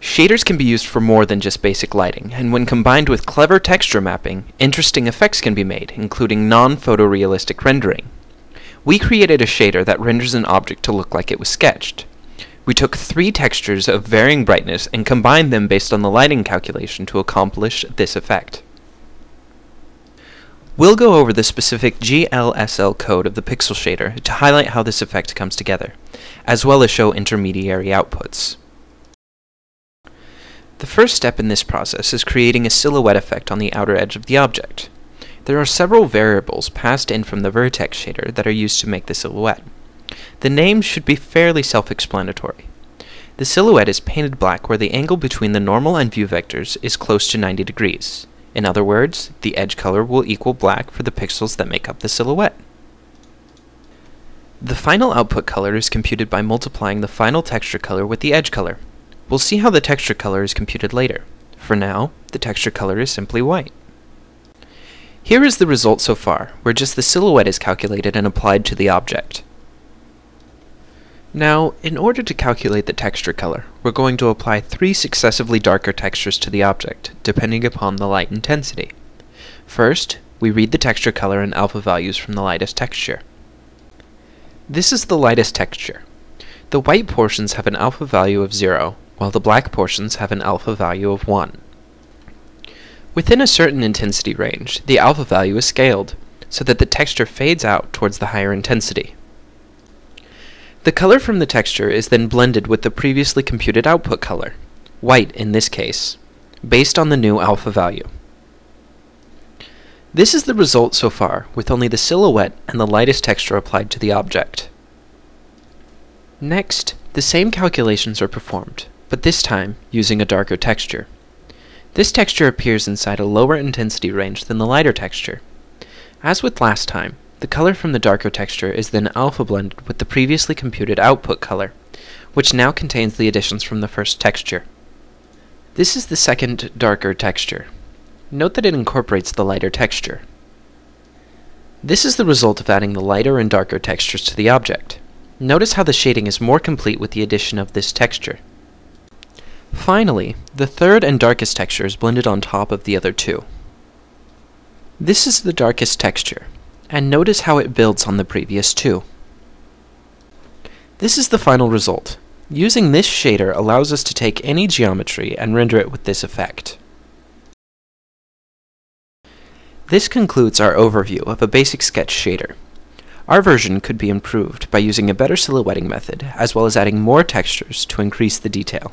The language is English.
Shaders can be used for more than just basic lighting, and when combined with clever texture mapping, interesting effects can be made, including non-photorealistic rendering. We created a shader that renders an object to look like it was sketched. We took three textures of varying brightness and combined them based on the lighting calculation to accomplish this effect. We'll go over the specific GLSL code of the pixel shader to highlight how this effect comes together, as well as show intermediary outputs. The first step in this process is creating a silhouette effect on the outer edge of the object. There are several variables passed in from the vertex shader that are used to make the silhouette. The names should be fairly self-explanatory. The silhouette is painted black where the angle between the normal and view vectors is close to 90 degrees. In other words, the edge color will equal black for the pixels that make up the silhouette. The final output color is computed by multiplying the final texture color with the edge color. We'll see how the texture color is computed later. For now, the texture color is simply white. Here is the result so far, where just the silhouette is calculated and applied to the object. Now, in order to calculate the texture color, we're going to apply three successively darker textures to the object, depending upon the light intensity. First, we read the texture color and alpha values from the lightest texture. This is the lightest texture. The white portions have an alpha value of 0, while the black portions have an alpha value of 1. Within a certain intensity range, the alpha value is scaled, so that the texture fades out towards the higher intensity. The color from the texture is then blended with the previously computed output color, white in this case, based on the new alpha value. This is the result so far, with only the silhouette and the lightest texture applied to the object. Next, the same calculations are performed, but this time using a darker texture. This texture appears inside a lower intensity range than the lighter texture. As with last time, the color from the darker texture is then alpha blended with the previously computed output color, which now contains the additions from the first texture. This is the second darker texture. Note that it incorporates the lighter texture. This is the result of adding the lighter and darker textures to the object. Notice how the shading is more complete with the addition of this texture. Finally, the third and darkest texture is blended on top of the other two. This is the darkest texture, and notice how it builds on the previous two. This is the final result. Using this shader allows us to take any geometry and render it with this effect. This concludes our overview of a basic sketch shader. Our version could be improved by using a better silhouetting method, as well as adding more textures to increase the detail.